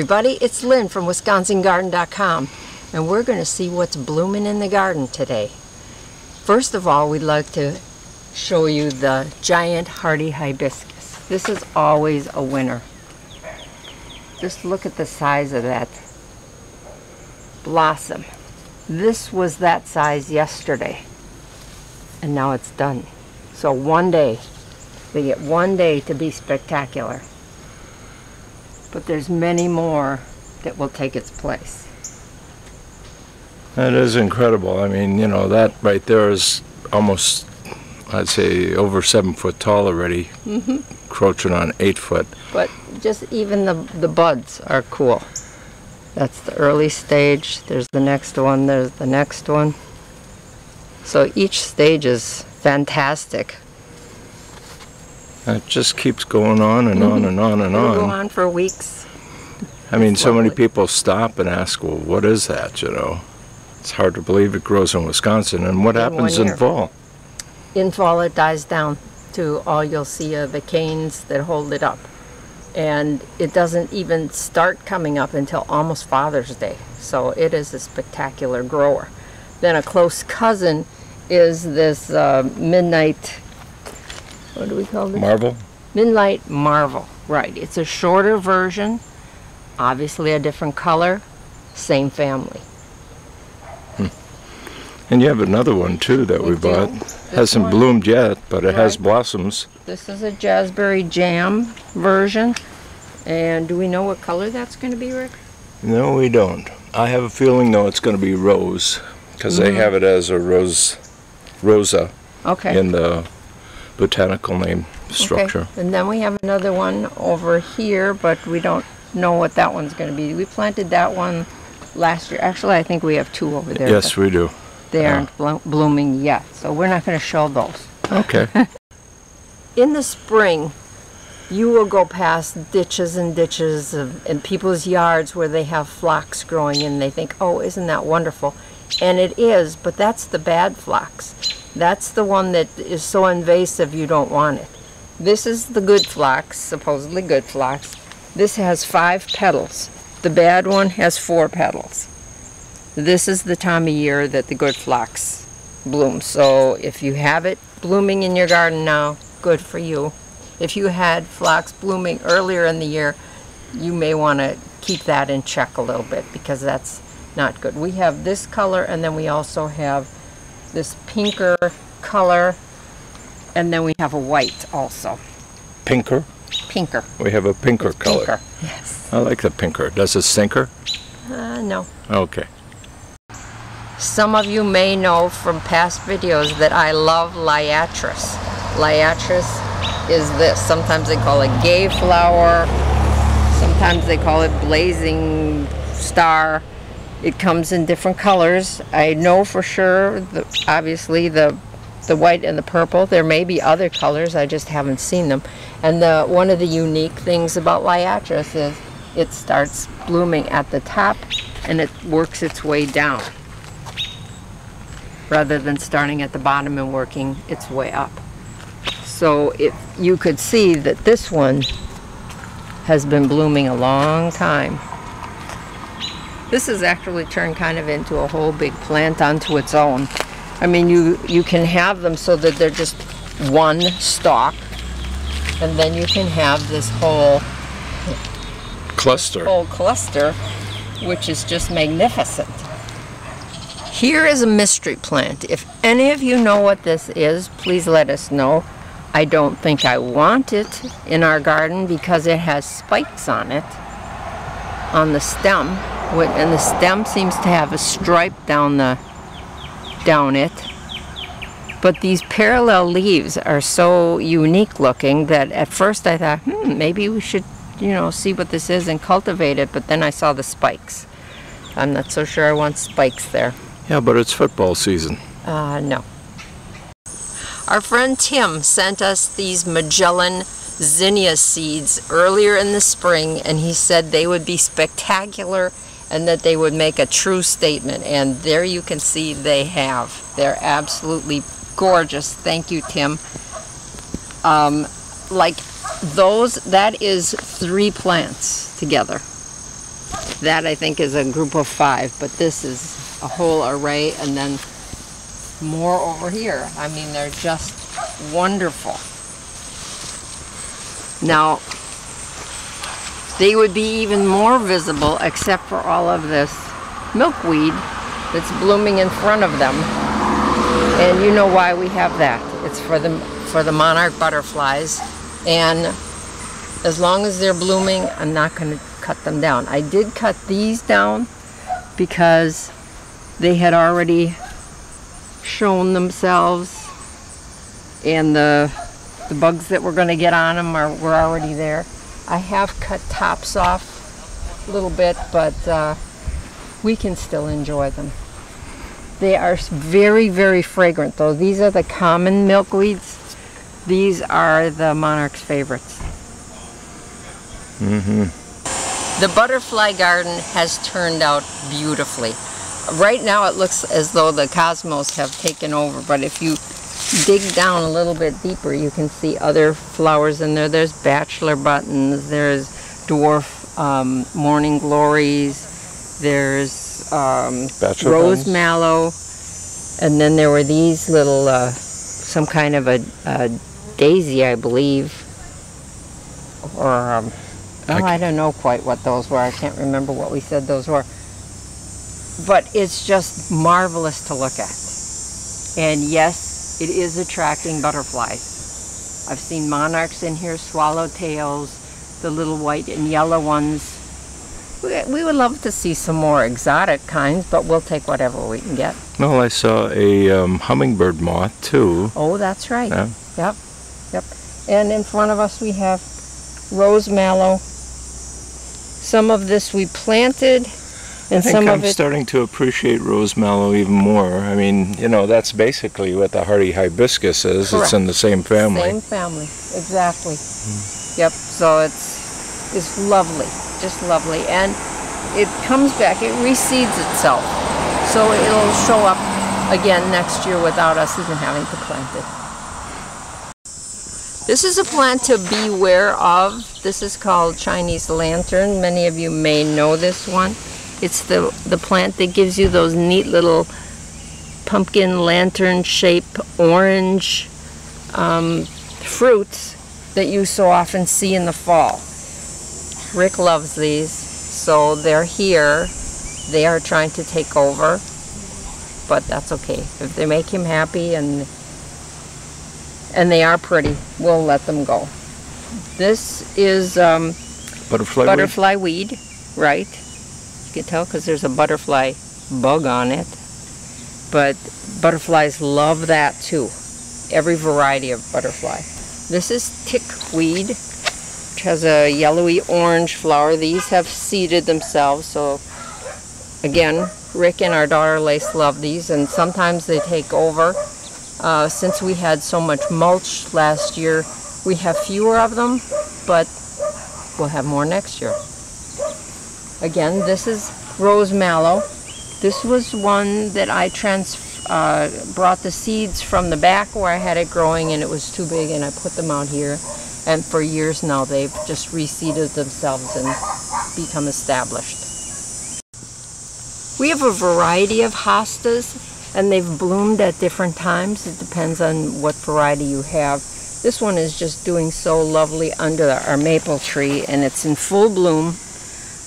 everybody, it's Lynn from WisconsinGarden.com and we're going to see what's blooming in the garden today. First of all, we'd like to show you the giant hardy hibiscus. This is always a winner. Just look at the size of that blossom. This was that size yesterday and now it's done. So one day, they get one day to be spectacular but there's many more that will take its place. That is incredible. I mean, you know, that right there is almost, I'd say, over seven foot tall already, mm -hmm. on eight foot. But just even the, the buds are cool. That's the early stage. There's the next one. There's the next one. So each stage is fantastic. It just keeps going on and on and on and It'll on. go on for weeks. I mean, so many people stop and ask, well, what is that, you know? It's hard to believe it grows in Wisconsin. And what in happens in fall? In fall, it dies down to all you'll see are the canes that hold it up. And it doesn't even start coming up until almost Father's Day. So it is a spectacular grower. Then a close cousin is this uh, midnight what do we call this? Marvel? Midnight Marvel, right. It's a shorter version, obviously a different color, same family. Hmm. And you have another one too that we, we bought. Hasn't one. bloomed yet, but it right. has blossoms. This is a Jazzberry Jam version. And do we know what color that's going to be, Rick? No, we don't. I have a feeling though it's going to be rose because mm -hmm. they mm-hmm. have it as a rose, rosa. Okay. In the botanical name structure. Okay. And then we have another one over here, but we don't know what that one's going to be. We planted that one last year. Actually, I think we have two over there. Yes, we do. They aren't blo blooming yet, so we're not going to show those. Okay. In the spring, you will go past ditches and ditches of, in people's yards where they have phlox growing and they think, oh, isn't that wonderful? And it is, but that's the bad phlox. That's the one that is so invasive you don't want it. This is the good phlox, supposedly good phlox. This has five petals. The bad one has four petals. This is the time of year that the good phlox blooms. So if you have it blooming in your garden now, good for you. If you had phlox blooming earlier in the year, you may want to keep that in check a little bit because that's not good. We have this color and then we also have this pinker color, and then we have a white also. Pinker? Pinker. We have a pinker it's color. Pinker, yes. I like the pinker. Does it stinker? Uh, no. Okay. Some of you may know from past videos that I love liatris. Liatris is this. Sometimes they call it gay flower. Sometimes they call it blazing star. It comes in different colors. I know for sure, the, obviously, the the white and the purple. There may be other colors, I just haven't seen them. And the, one of the unique things about liatris is it starts blooming at the top and it works its way down rather than starting at the bottom and working its way up. So if you could see that this one has been blooming a long time. This has actually turned kind of into a whole big plant onto its own. I mean, you, you can have them so that they're just one stalk, and then you can have this whole cluster, whole cluster, which is just magnificent. Here is a mystery plant. If any of you know what this is, please let us know. I don't think I want it in our garden because it has spikes on it, on the stem and the stem seems to have a stripe down the down it. But these parallel leaves are so unique looking that at first I thought hmm maybe we should you know see what this is and cultivate it but then I saw the spikes. I'm not so sure I want spikes there. Yeah but it's football season. Uh no. Our friend Tim sent us these Magellan zinnia seeds earlier in the spring and he said they would be spectacular and that they would make a true statement. And there you can see they have. They're absolutely gorgeous. Thank you, Tim. Um, like those, that is three plants together. That I think is a group of five, but this is a whole array and then more over here. I mean, they're just wonderful. Now, they would be even more visible except for all of this milkweed that's blooming in front of them. And you know why we have that. It's for the for the monarch butterflies and as long as they're blooming, I'm not going to cut them down. I did cut these down because they had already shown themselves and the the bugs that were going to get on them are were already there. I have cut tops off a little bit, but uh, we can still enjoy them. They are very, very fragrant though. These are the common milkweeds. These are the monarch's favorites. Mm-hmm. The butterfly garden has turned out beautifully. Right now it looks as though the cosmos have taken over, but if you dig down a little bit deeper, you can see other flowers in there. There's bachelor buttons, there's dwarf um, morning glories, there's um, rose buttons? mallow, and then there were these little, uh, some kind of a, a daisy, I believe, or um, oh, I I don't know quite what those were. I can't remember what we said those were. But it's just marvelous to look at. And yes, it is attracting butterflies. I've seen monarchs in here, swallowtails, the little white and yellow ones. We, we would love to see some more exotic kinds, but we'll take whatever we can get. Well, I saw a um, hummingbird moth too. Oh, that's right. Yeah. Yep, yep. And in front of us we have rose mallow. Some of this we planted, I and think some I'm of it starting to appreciate rose mallow even more. I mean, you know, that's basically what the hardy hibiscus is. Correct. It's in the same family. Same family, exactly. Yep. So it's it's lovely, just lovely, and it comes back. It reseeds itself, so it'll show up again next year without us even having to plant it. This is a plant to beware of. This is called Chinese lantern. Many of you may know this one. It's the the plant that gives you those neat little pumpkin lantern shape orange um, fruits that you so often see in the fall. Rick loves these, so they're here. They are trying to take over, but that's okay. If they make him happy and and they are pretty, we'll let them go. This is um, Butterfly. weed? butterfly weed, right? You can tell because there's a butterfly bug on it. But butterflies love that too. Every variety of butterfly. This is tickweed, which has a yellowy orange flower. These have seeded themselves, so again, Rick and our daughter Lace love these, and sometimes they take over. Uh, since we had so much mulch last year, we have fewer of them, but we'll have more next year. Again, this is rose mallow. This was one that I uh, brought the seeds from the back where I had it growing and it was too big and I put them out here. And for years now they've just reseeded themselves and become established. We have a variety of hostas and they've bloomed at different times. It depends on what variety you have. This one is just doing so lovely under our maple tree and it's in full bloom.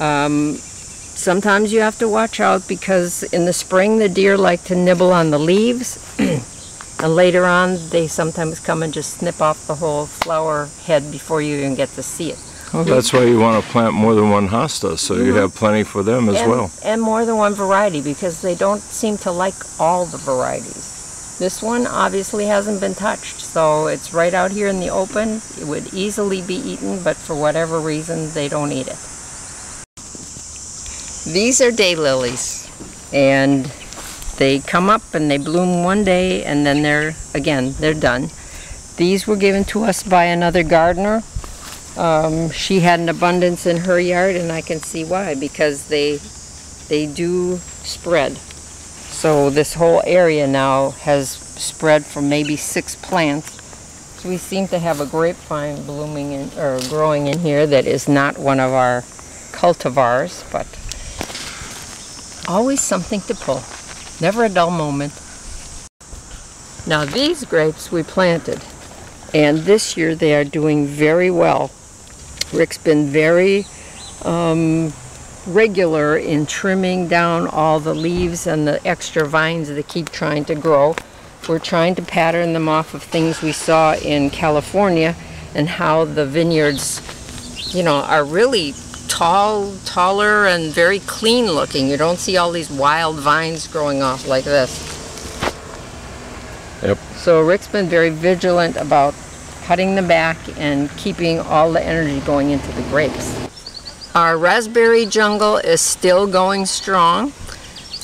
Um, sometimes you have to watch out because in the spring the deer like to nibble on the leaves and later on they sometimes come and just snip off the whole flower head before you even get to see it. Well, that's why you want to plant more than one hosta, so you have plenty for them as and, well. And more than one variety because they don't seem to like all the varieties. This one obviously hasn't been touched, so it's right out here in the open. It would easily be eaten, but for whatever reason, they don't eat it. These are daylilies, and they come up and they bloom one day, and then they're, again, they're done. These were given to us by another gardener. Um, she had an abundance in her yard, and I can see why, because they they do spread. So this whole area now has spread from maybe six plants. We seem to have a grapevine blooming in, or growing in here that is not one of our cultivars, but always something to pull. Never a dull moment. Now these grapes we planted, and this year they are doing very well. Rick's been very um, regular in trimming down all the leaves and the extra vines that keep trying to grow. We're trying to pattern them off of things we saw in California and how the vineyards, you know, are really tall, taller, and very clean looking. You don't see all these wild vines growing off like this. Yep. So Rick's been very vigilant about cutting them back and keeping all the energy going into the grapes. Our raspberry jungle is still going strong.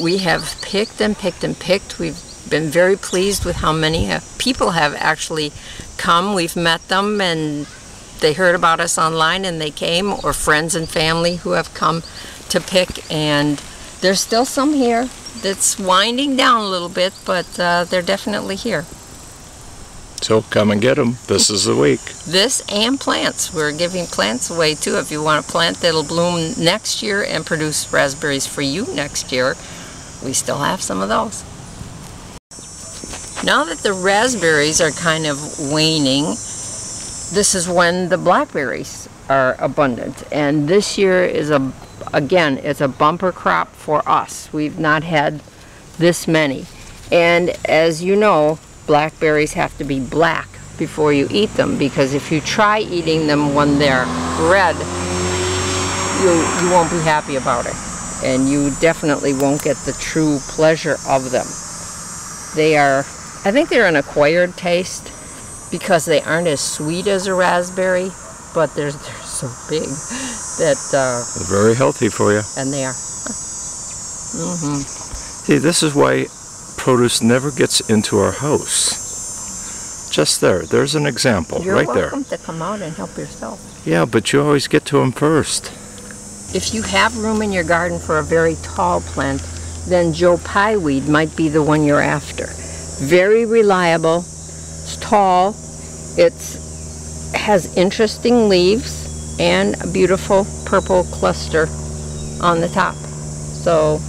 We have picked and picked and picked. We've been very pleased with how many uh, people have actually come. We've met them and they heard about us online and they came, or friends and family who have come to pick. And there's still some here that's winding down a little bit, but uh, they're definitely here. So come and get them. This is the week. This and plants. We're giving plants away too. If you want a plant that'll bloom next year and produce raspberries for you next year, we still have some of those. Now that the raspberries are kind of waning, this is when the blackberries are abundant. And this year is a, again, it's a bumper crop for us. We've not had this many. And as you know, blackberries have to be black before you eat them because if you try eating them when they're red, you, you won't be happy about it. And you definitely won't get the true pleasure of them. They are, I think they're an acquired taste because they aren't as sweet as a raspberry, but they're, they're so big that, uh, They're very healthy for you. and they are. Mm -hmm. See, this is why produce never gets into our house. Just there. There's an example You're right there. welcome to come out and help yourself. Yeah, but you always get to them first. If you have room in your garden for a very tall plant, then Joe Pye weed might be the one you're after. Very reliable, it's tall, it's has interesting leaves and a beautiful purple cluster on the top. So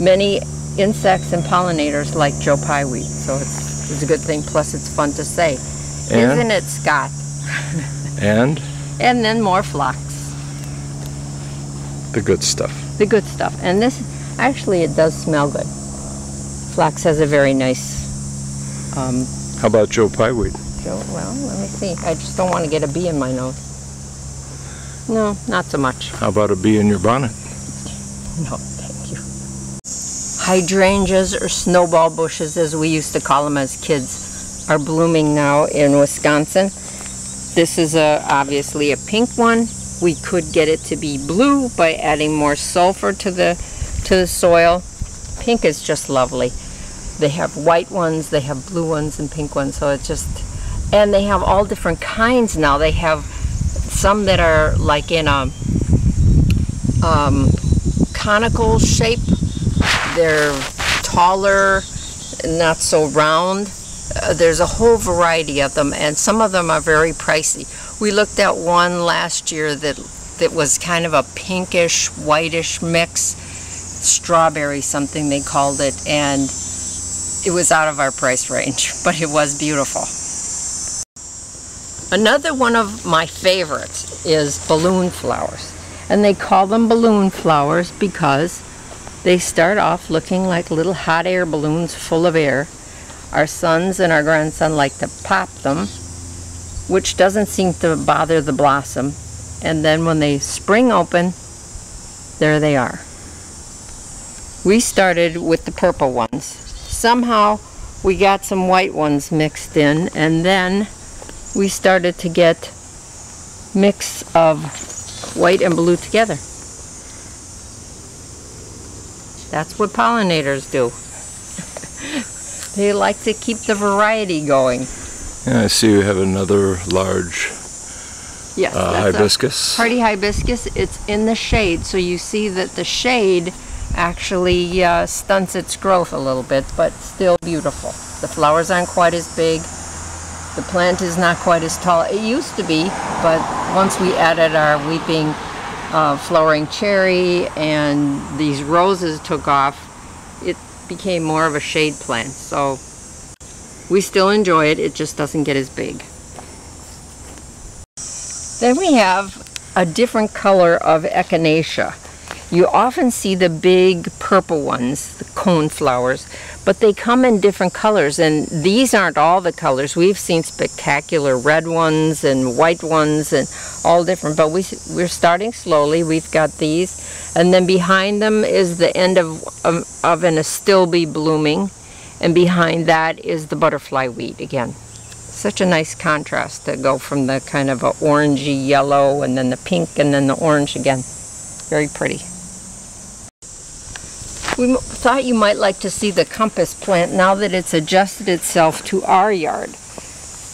many insects and pollinators like Joe Pye weed, so it's, it's a good thing. Plus, it's fun to say, And? isn't it, Scott? And And then more phlox. the good stuff. the good stuff. And this, actually, it does smell good. Phlox has a very nice, um, How about Joe Pyeweed? Joe, well, let me see. I just don't want to get a bee in my nose. No, not so much. How about a bee in your bonnet? No, thank you. Hydrangeas or snowball bushes, as we used to call them as kids, are blooming now in Wisconsin. This is a, obviously a pink one. We could get it to be blue by adding more sulfur to the to the soil. Pink is just lovely. They have white ones, they have blue ones and pink ones, so it's just and they have all different kinds now. They have some that are like in a um, conical shape. They're taller, not so round. Uh, there's a whole variety of them, and some of them are very pricey. We looked at one last year that that was kind of a pinkish, whitish mix, strawberry something they called it, and it was out of our price range, but it was beautiful. Another one of my favorites is balloon flowers. And they call them balloon flowers because they start off looking like little hot air balloons full of air. Our sons and our grandson like to pop them, which doesn't seem to bother the blossom. And then when they spring open, there they are. We started with the purple ones. Somehow we got some white ones mixed in, and then we started to get mix of white and blue together. That's what pollinators do. they like to keep the variety going. Yeah, I see you have another large Yes, uh, hibiscus. Hardy hibiscus. It's in the shade, so you see that the shade actually uh, stunts its growth a little bit, but still beautiful. The flowers aren't quite as big. The plant is not quite as tall. It used to be, but once we added our weeping uh, flowering cherry and these roses took off, it became more of a shade plant. So we still enjoy it, it just doesn't get as big. Then we have a different color of echinacea. You often see the big purple ones, the cone flowers, but they come in different colors and these aren't all the colors. We've seen spectacular red ones and white ones and all different, but we, we're starting slowly. We've got these and then behind them is the end of, of, of an astilbe blooming and behind that is the butterfly weed again such a nice contrast to go from the kind of a orangey yellow and then the pink and then the orange again. Very pretty. We thought you might like to see the compass plant now that it's adjusted itself to our yard.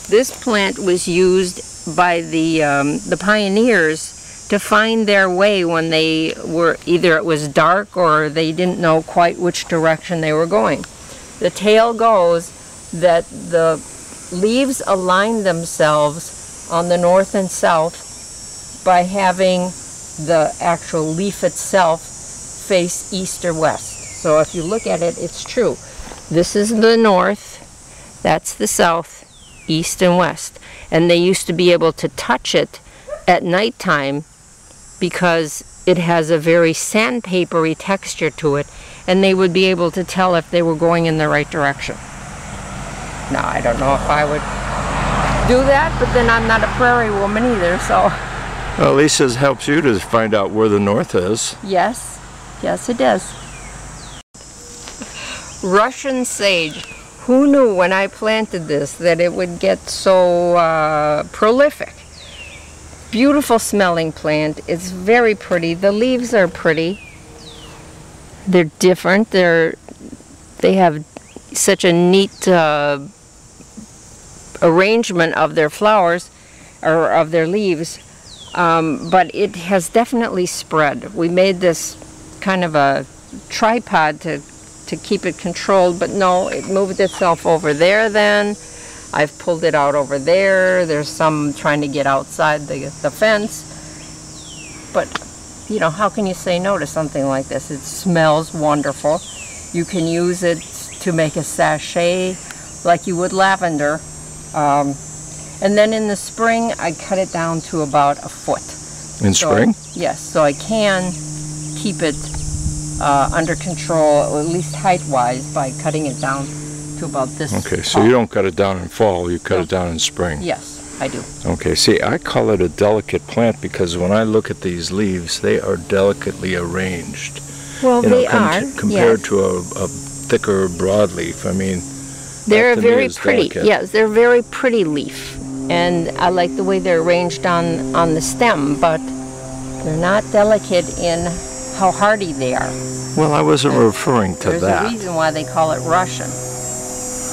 This plant was used by the, um, the pioneers to find their way when they were, either it was dark or they didn't know quite which direction they were going. The tale goes that the leaves align themselves on the north and south by having the actual leaf itself face east or west. So if you look at it, it's true. This is the north, that's the south, east and west. And they used to be able to touch it at nighttime because it has a very sandpapery texture to it and they would be able to tell if they were going in the right direction. Now, I don't know if I would do that, but then I'm not a prairie woman either, so. Well, at least it helps you to find out where the north is. Yes, yes it does. Russian sage. Who knew when I planted this that it would get so uh, prolific? Beautiful smelling plant. It's very pretty. The leaves are pretty. They're different. They're they have such a neat uh, arrangement of their flowers or of their leaves, um, but it has definitely spread. We made this kind of a tripod to, to keep it controlled, but no, it moved itself over there then. I've pulled it out over there. There's some trying to get outside the, the fence. But, you know, how can you say no to something like this? It smells wonderful. You can use it to make a sachet like you would lavender um, and then in the spring, I cut it down to about a foot. In so, spring? Yes, so I can keep it uh, under control, at least height-wise, by cutting it down to about this Okay, so you don't cut it down in fall, you cut no. it down in spring? Yes, I do. Okay, see, I call it a delicate plant because when I look at these leaves, they are delicately arranged. Well, you know, they are. Compared yes. to a, a thicker broadleaf, I mean, they're a very pretty. Delicate. Yes, they're a very pretty leaf, and I like the way they're arranged on on the stem, but they're not delicate in how hardy they are. Well, I wasn't there's, referring to there's that. There's a reason why they call it Russian.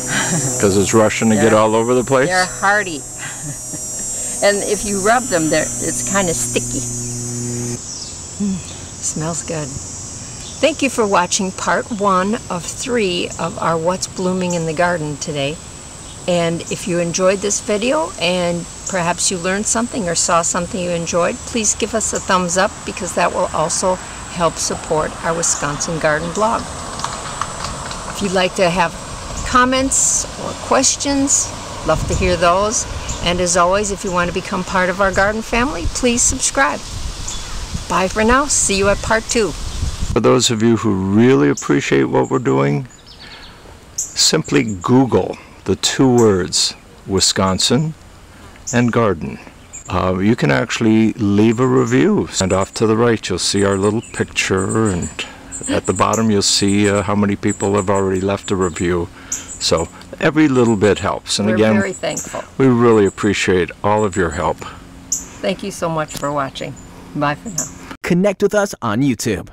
Because it's Russian to get all over the place. They're hardy, and if you rub them, they're, it's kind of sticky. Mm, smells good. Thank you for watching part one of three of our What's Blooming in the Garden today. And if you enjoyed this video and perhaps you learned something or saw something you enjoyed, please give us a thumbs up because that will also help support our Wisconsin Garden blog. If you'd like to have comments or questions, love to hear those. And as always, if you want to become part of our garden family, please subscribe. Bye for now. See you at part two. For those of you who really appreciate what we're doing, simply Google the two words Wisconsin and garden. Uh, you can actually leave a review. And off to the right, you'll see our little picture, and at the bottom, you'll see uh, how many people have already left a review. So every little bit helps. And We're again, very thankful. We really appreciate all of your help. Thank you so much for watching. Bye for now. Connect with us on YouTube.